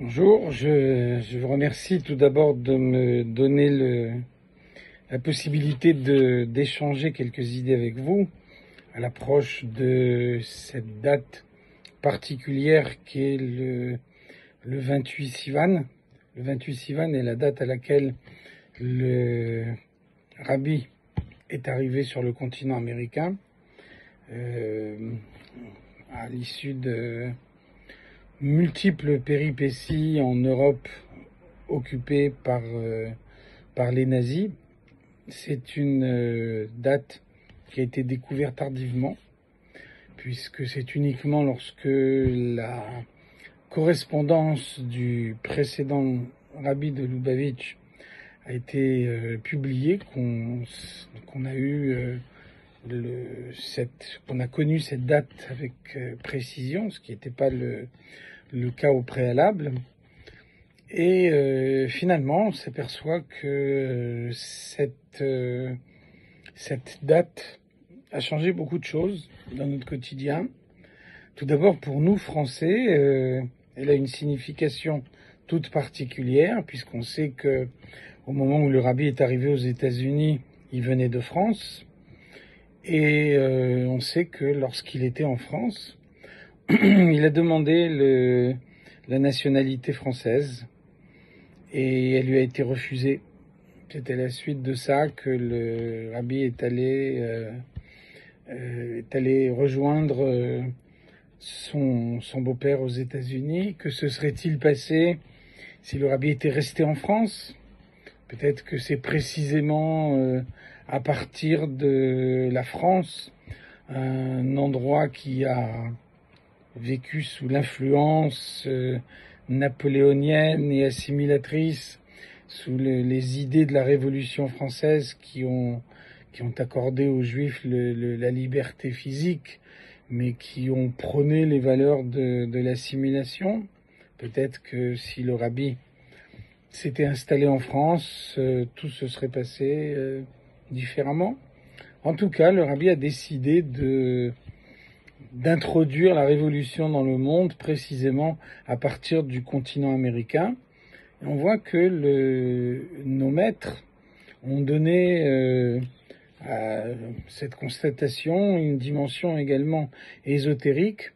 Bonjour, je, vous remercie tout d'abord de me donner la possibilité d'échanger quelques idées avec vous à l'approche de cette date particulière qui est le, le 28 Sivan. Le 28 Sivan est la date à laquelle le rabbi est arrivé sur le continent américain euh, à l'issue de multiples péripéties en Europe occupée par, euh, par les nazis. C'est une euh, date qui a été découverte tardivement, puisque c'est uniquement lorsque la correspondance du précédent rabbi de Lubavitch a été euh, publiée qu'on a eu le, qu'on a connu cette date avec précision, ce qui n'était pas le, cas au préalable. Et euh, finalement, on s'aperçoit que euh, cette, euh, cette date a changé beaucoup de choses dans notre quotidien. Tout d'abord, pour nous, Français, elle a une signification toute particulière, puisqu'on sait que au moment où le rabbi est arrivé aux États-Unis, il venait de France. Et on sait que lorsqu'il était en France, il a demandé la nationalité française et elle lui a été refusée. C'était la suite de ça que le rabbi est allé, euh, euh, est allé rejoindre euh, son, son beau-père aux États-Unis. Que se serait-il passé si le rabbi était resté en France? Peut-être que c'est précisément à partir de la France, un endroit qui a vécu sous l'influence euh, napoléonienne et assimilatrice, sous les idées de la Révolution française qui ont, qui ont accordé aux Juifs la liberté physique, mais qui ont prôné les valeurs de, de l'assimilation. Peut-être que si le rabbi s'était installé en France, euh, tout se serait passé euh, différemment. En tout cas, le rabbi a décidé d'introduire la révolution dans le monde précisément à partir du continent américain. On voit que nos maîtres ont donné euh, à cette constatation une dimension également ésotérique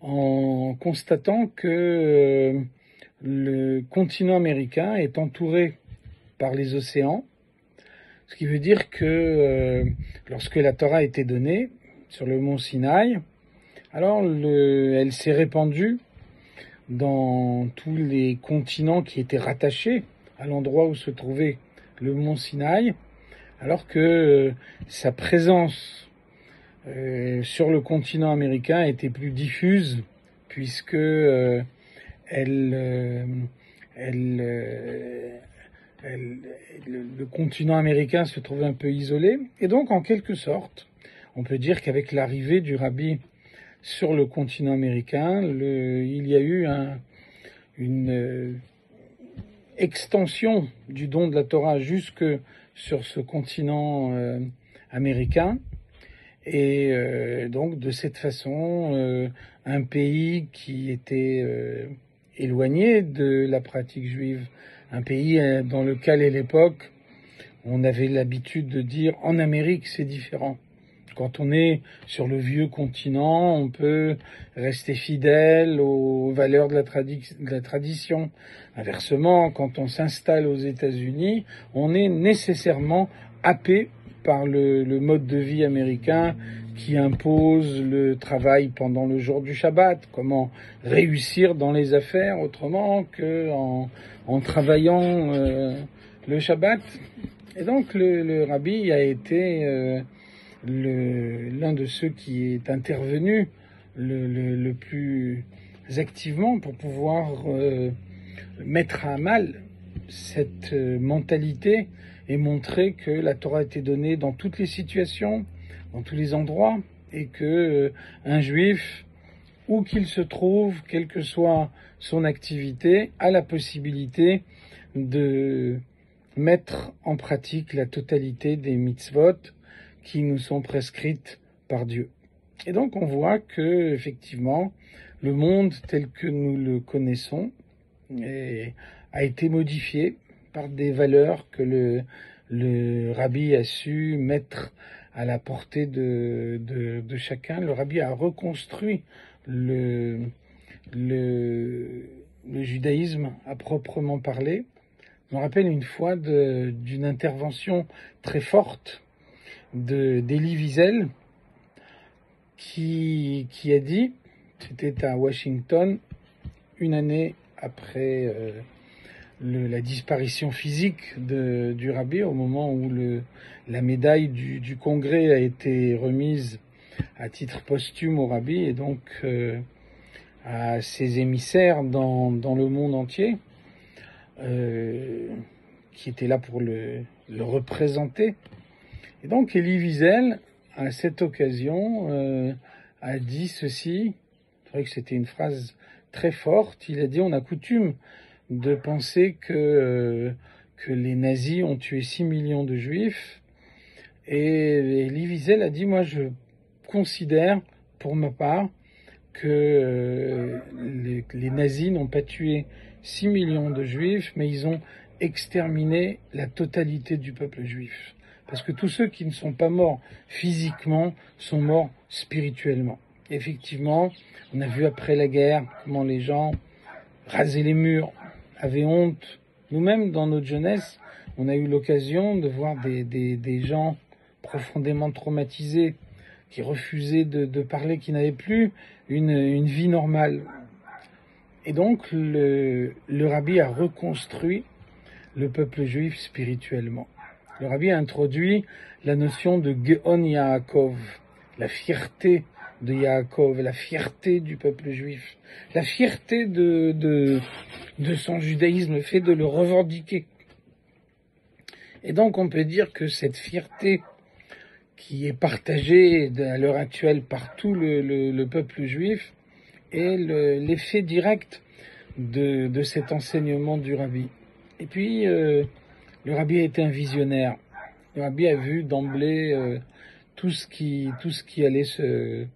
en constatant que euh, le continent américain est entouré par les océans, ce qui veut dire que euh, lorsque la Torah a été donnée sur le mont Sinaï, alors, le, elle s'est répandue dans tous les continents qui étaient rattachés à l'endroit où se trouvait le mont Sinaï, alors que euh, sa présence euh, sur le continent américain était plus diffuse, puisque elle, elle, le, continent américain se trouvait un peu isolé, et donc en quelque sorte, on peut dire qu'avec l'arrivée du rabbi sur le continent américain, il y a eu un, une euh, extension du don de la Torah jusque sur ce continent euh, américain. Et euh, donc de cette façon, un pays qui était éloigné de la pratique juive, un pays dans lequel à l'époque on avait l'habitude de dire en Amérique c'est différent. Quand on est sur le vieux continent, on peut rester fidèle aux valeurs de la, tradition. Inversement, quand on s'installe aux États-Unis, on est nécessairement happé par le, mode de vie américain qui impose le travail pendant le jour du Shabbat. Comment réussir dans les affaires autrement que en, travaillant euh, le Shabbat. Et donc le, rabbi a été euh, l'un de ceux qui est intervenu le, plus activement pour pouvoir euh, mettre à mal cette mentalité et montrer que la Torah a été donnée dans toutes les situations, dans tous les endroits, et que euh, un juif, où qu'il se trouve, quelle que soit son activité, a la possibilité de mettre en pratique la totalité des mitzvot qui nous sont prescrites par Dieu. Et donc on voit que effectivement le monde tel que nous le connaissons a été modifié par des valeurs que le, le rabbi a su mettre à la portée de, de, chacun. Le rabbi a reconstruit le, le, judaïsme à proprement parler. Je me rappelle une fois d'une intervention très forte d'Elie Wiesel qui, qui a dit, c'était à Washington, une année après euh, la disparition physique de, du rabbi, au moment où la médaille du, Congrès a été remise à titre posthume au rabbi et donc euh, à ses émissaires dans, le monde entier, euh, qui étaient là pour le, le, représenter. Et donc Elie Wiesel, à cette occasion, euh, a dit ceci, c'est vrai que c'était une phrase très forte, il a dit on a coutume de penser que, euh, que les nazis ont tué 6 millions de juifs. Et Elie Wiesel a dit, moi je considère pour ma part que euh, les, les, nazis n'ont pas tué 6 millions de juifs, mais ils ont exterminé la totalité du peuple juif. Parce que tous ceux qui ne sont pas morts physiquement sont morts spirituellement. Effectivement, on a vu après la guerre comment les gens rasaient les murs, avaient honte. Nous-mêmes, dans notre jeunesse, on a eu l'occasion de voir des, des, gens profondément traumatisés, qui refusaient de, de parler, qui n'avaient plus une, une, vie normale. Et donc, le, le rabbi a reconstruit le peuple juif spirituellement. Le rabbi a introduit la notion de Geon Yaakov, la fierté de Yaakov, la fierté du peuple juif, la fierté de, de, de son judaïsme, fait de le revendiquer. Et donc on peut dire que cette fierté qui est partagée à l'heure actuelle par tout le, le, peuple juif est l'effet direct de, de, cet enseignement du rabbi. Et puis, euh, le rabbi a été un visionnaire. Le rabbi a vu d'emblée euh, tout tout ce qui allait se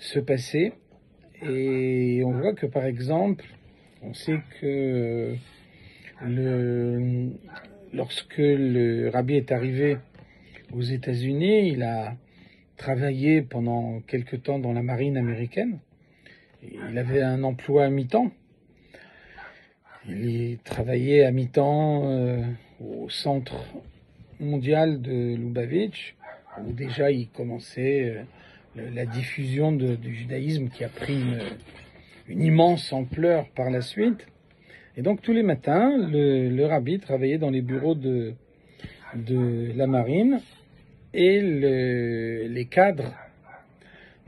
se passer. Et on voit que par exemple, on sait que lorsque le rabbi est arrivé aux États-Unis, il a travaillé pendant quelque temps dans la marine américaine. Il avait un emploi à mi-temps. Il travaillait à mi-temps euh, au centre mondial de Lubavitch, où déjà il commençait euh, la diffusion du judaïsme qui a pris une, immense ampleur par la suite. Et donc tous les matins, le, rabbi travaillait dans les bureaux de, la marine et le, les cadres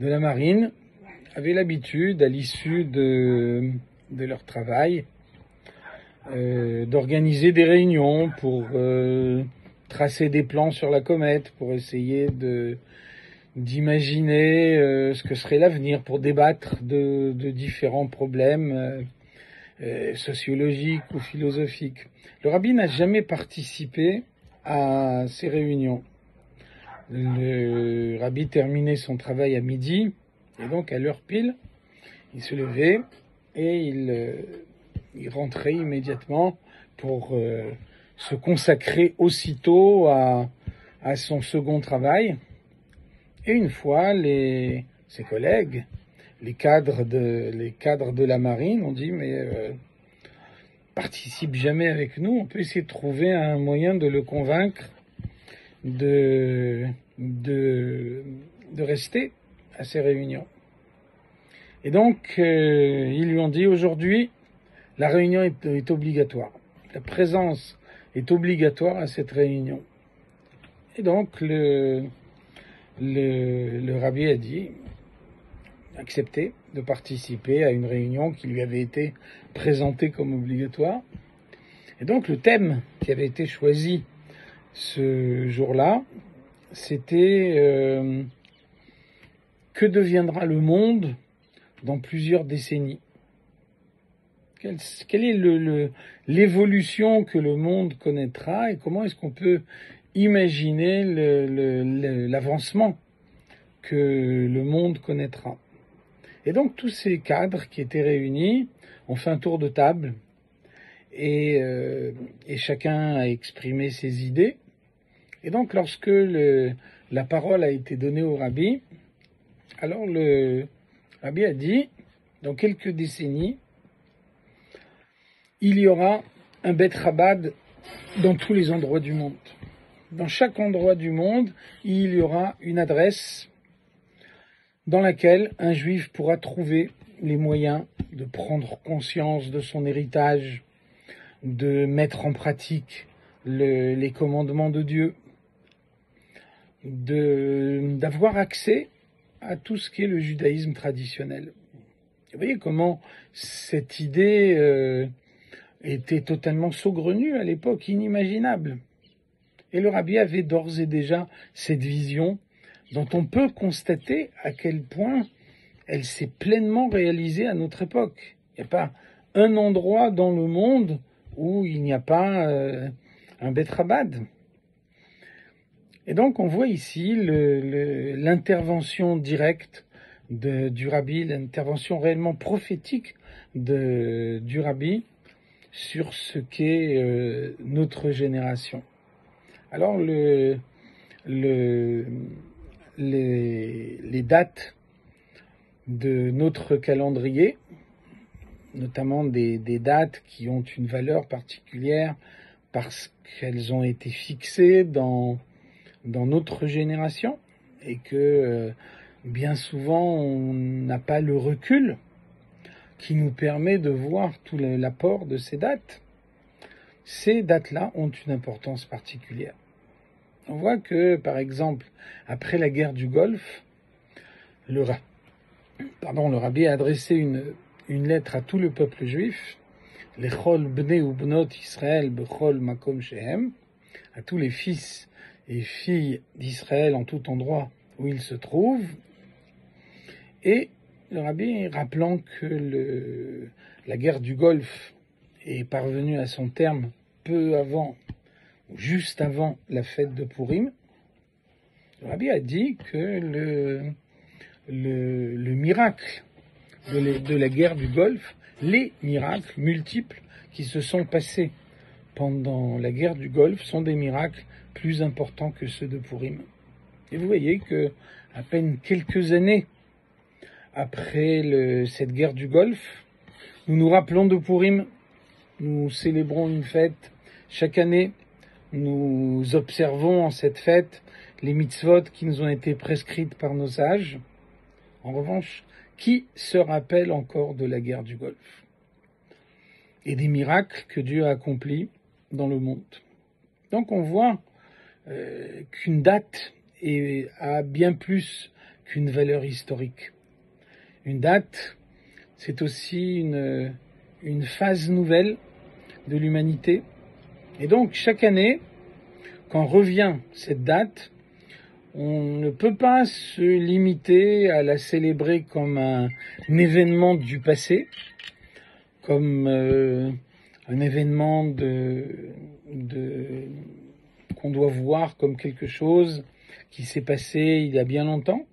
de la marine avaient l'habitude, à l'issue de, de leur travail, euh, d'organiser des réunions pour euh, tracer des plans sur la comète, pour essayer de d'imaginer euh, ce que serait l'avenir pour débattre de, différents problèmes euh, euh, sociologiques ou philosophiques. Le rabbi n'a jamais participé à ces réunions. Le rabbi terminait son travail à midi, et donc à l'heure pile, il se levait et il, rentrait immédiatement pour se consacrer aussitôt à son second travail, et une fois, ses collègues, les cadres de, la marine ont dit, mais euh, participe jamais avec nous, on peut essayer de trouver un moyen de le convaincre de rester à ces réunions. Et donc, euh, ils lui ont dit, aujourd'hui, la réunion est, est obligatoire. La présence est obligatoire à cette réunion. Et donc, le, le, rabbi a dit accepter de participer à une réunion qui lui avait été présentée comme obligatoire. Et donc le thème qui avait été choisi ce jour-là, c'était euh, que deviendra le monde dans plusieurs décennies? Quelle, est l'évolution que le monde connaîtra et comment est-ce qu'on peut imaginer l'avancement que le monde connaîtra. Et donc tous ces cadres qui étaient réunis ont fait un tour de table et, euh, chacun a exprimé ses idées. Et donc lorsque la parole a été donnée au rabbi, alors le rabbi a dit, dans quelques décennies, il y aura un Bet Rabad dans tous les endroits du monde. Dans chaque endroit du monde, il y aura une adresse dans laquelle un juif pourra trouver les moyens de prendre conscience de son héritage, de mettre en pratique le, les commandements de Dieu, d'avoir accès à tout ce qui est le judaïsme traditionnel. Vous voyez comment cette idée euh, était totalement saugrenue à l'époque, inimaginable. Et le rabbi avait d'ores et déjà cette vision dont on peut constater à quel point elle s'est pleinement réalisée à notre époque. Il n'y a pas un endroit dans le monde où il n'y a pas euh, un Betrabad. Et donc on voit ici l'intervention directe du rabbi, l'intervention réellement prophétique du rabbi sur ce qu'est euh, notre génération. Alors le, le, les, dates de notre calendrier, notamment des, dates qui ont une valeur particulière parce qu'elles ont été fixées dans, dans notre génération et que euh, bien souvent on n'a pas le recul qui nous permet de voir tout l'apport de ces dates. Ces dates-là ont une importance particulière. On voit que, par exemple, après la guerre du Golfe, le, pardon, rabbi a adressé une, lettre à tout le peuple juif, les Chol Bnei ou Bnot Israël Bechol Makom Shehem, à tous les fils et filles d'Israël en tout endroit où ils se trouvent, et le rabbi rappelant que la guerre du Golfe est parvenue à son terme peu avant juste avant la fête de Purim, le rabbi a dit que le, le, miracle de, la guerre du Golfe, les miracles multiples qui se sont passés pendant la guerre du Golfe sont des miracles plus importants que ceux de Purim. Et vous voyez que à peine quelques années après cette guerre du Golfe, nous nous rappelons de Purim, nous célébrons une fête chaque année nous observons en cette fête les mitzvot qui nous ont été prescrites par nos sages. En revanche, qui se rappelle encore de la guerre du Golfe et des miracles que Dieu a accomplis dans le monde? Donc on voit euh, qu'une date a bien plus qu'une valeur historique. Une date, c'est aussi une, une phase nouvelle de l'humanité et donc, chaque année, quand revient cette date, on ne peut pas se limiter à la célébrer comme un, événement du passé, comme euh, un événement qu'on doit voir comme quelque chose qui s'est passé il y a bien longtemps,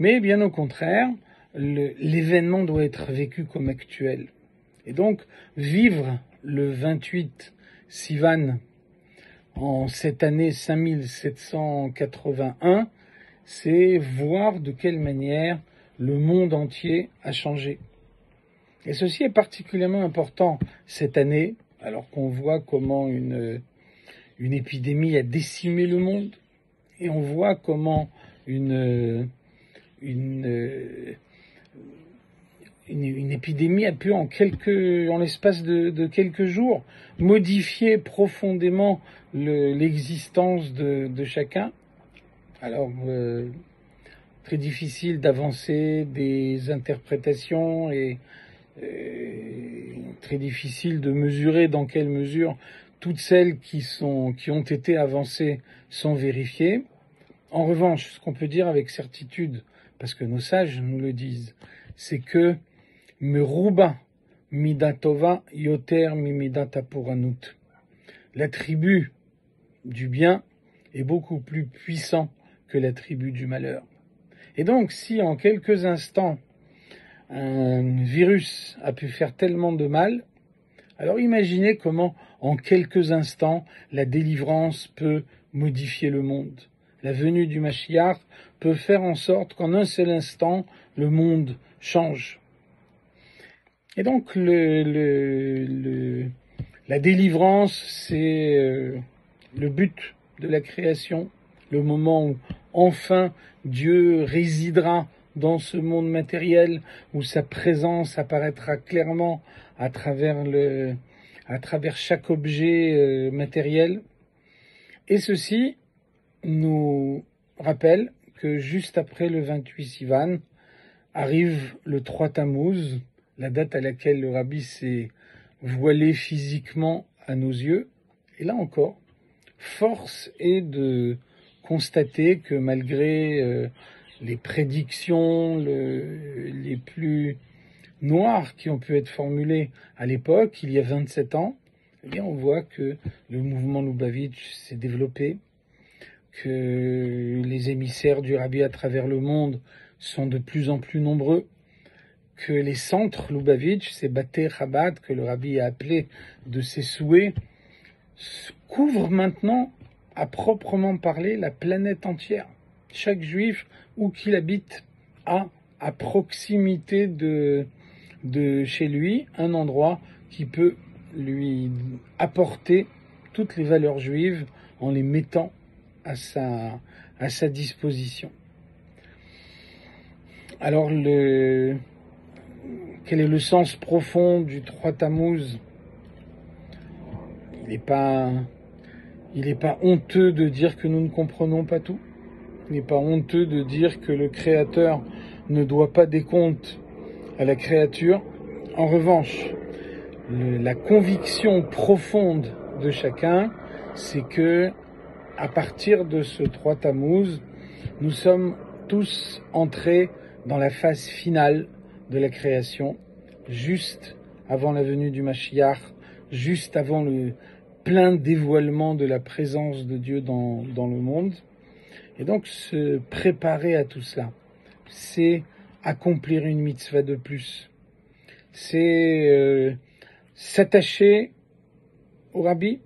mais bien au contraire, l'événement doit être vécu comme actuel. Et donc, vivre le 28 Sivan en cette année 5781, c'est voir de quelle manière le monde entier a changé. Et ceci est particulièrement important cette année, alors qu'on voit comment une, une épidémie a décimé le monde, et on voit comment une, une, une, épidémie a pu en quelques, en l'espace de, quelques jours, modifier profondément l'existence de, chacun. Alors, euh, très difficile d'avancer des interprétations et euh, très difficile de mesurer dans quelle mesure toutes celles qui sont, qui ont été avancées sont vérifiées. En revanche, ce qu'on peut dire avec certitude, parce que nos sages nous le disent, c'est que Meruba midatova yoter mimidatapuranut. L'attribut du bien est beaucoup plus puissant que l'attribut du malheur. Et donc, si en quelques instants un virus a pu faire tellement de mal, Alors imaginez comment, en quelques instants, la délivrance peut modifier le monde. La venue du Mashiach peut faire en sorte qu'en un seul instant, le monde change. Et donc, la délivrance, c'est euh, le but de la création, le moment où enfin Dieu résidera dans ce monde matériel, où sa présence apparaîtra clairement à travers, le, à travers chaque objet euh, matériel. Et ceci nous rappelle que juste après le 28 Sivan arrive le 3 Tammuz, la date à laquelle le rabbi s'est voilé physiquement à nos yeux. Et là encore, force est de constater que malgré euh, les prédictions les plus noires qui ont pu être formulées à l'époque, il y a 27 ans, eh on voit que le mouvement Lubavitch s'est développé, que les émissaires du rabbi à travers le monde sont de plus en plus nombreux, que les centres Lubavitch, ces Bate Chabad que le rabbi a appelé de ses souhaits, couvrent maintenant à proprement parler la planète entière. Chaque juif, où qu'il habite, a à proximité de, de chez lui un endroit qui peut lui apporter toutes les valeurs juives en les mettant à sa, à sa disposition. Alors, le, quel est le sens profond du 3 Tammuz Il n'est pas, honteux de dire que nous ne comprenons pas tout. Il n'est pas honteux de dire que le Créateur ne doit pas des comptes à la créature. En revanche, la conviction profonde de chacun, c'est que à partir de ce 3 Tammuz, nous sommes tous entrés dans la phase finale la création, juste avant la venue du Mashiach, juste avant le plein dévoilement de la présence de Dieu dans, dans le monde. Et donc se préparer à tout cela, c'est accomplir une mitzvah de plus, c'est euh, s'attacher au rabbi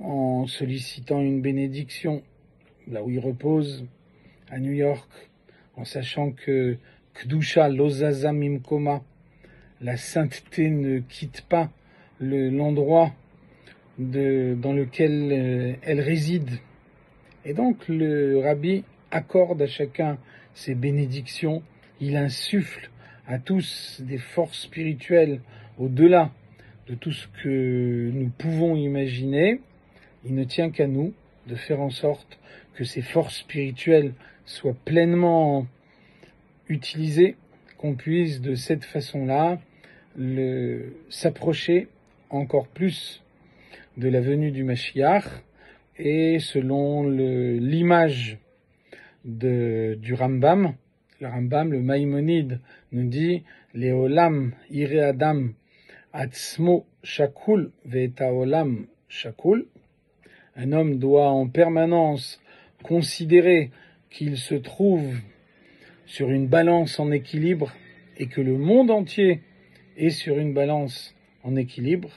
en sollicitant une bénédiction là où il repose à New York, en sachant que Kdusha Lozaza Mimkoma, la sainteté ne quitte pas l'endroit dans lequel euh, elle réside. Et donc le rabbi accorde à chacun ses bénédictions, il insuffle à tous des forces spirituelles au-delà de tout ce que nous pouvons imaginer. Il ne tient qu'à nous de faire en sorte que ces forces spirituelles soient pleinement utilisées, qu'on puisse de cette façon-là s'approcher encore plus de la venue du Mashiach et selon l'image du Rambam, le Rambam, le Maïmonide, nous dit Leolam ire Adam shakul olam shakul un homme doit en permanence considérer qu'il se trouve sur une balance en équilibre et que le monde entier est sur une balance en équilibre.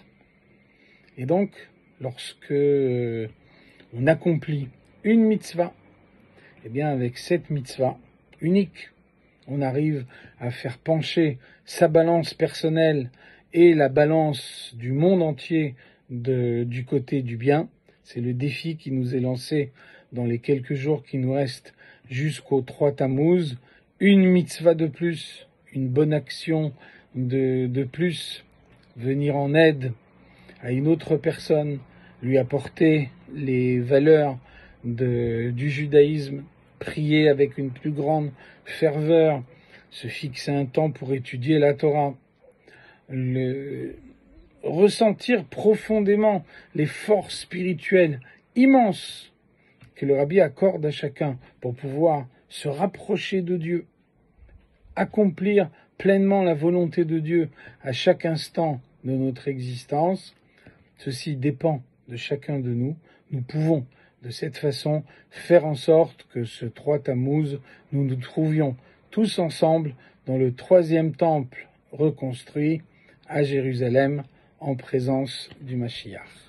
Et donc, lorsque euh, on accomplit une mitzvah, eh bien, avec cette mitzvah unique, on arrive à faire pencher sa balance personnelle et la balance du monde entier du côté du bien, c'est le défi qui nous est lancé dans les quelques jours qui nous restent jusqu'au 3 Tammuz. Une mitzvah de plus, une bonne action de, de plus, venir en aide à une autre personne, lui apporter les valeurs du judaïsme, prier avec une plus grande ferveur, se fixer un temps pour étudier la Torah, le, ressentir profondément les forces spirituelles immenses que le rabbi accorde à chacun pour pouvoir se rapprocher de Dieu, accomplir pleinement la volonté de Dieu à chaque instant de notre existence, ceci dépend de chacun de nous. Nous pouvons de cette façon faire en sorte que ce 3 Tammuz, nous nous trouvions tous ensemble dans le troisième temple reconstruit à Jérusalem en présence du Mashiach.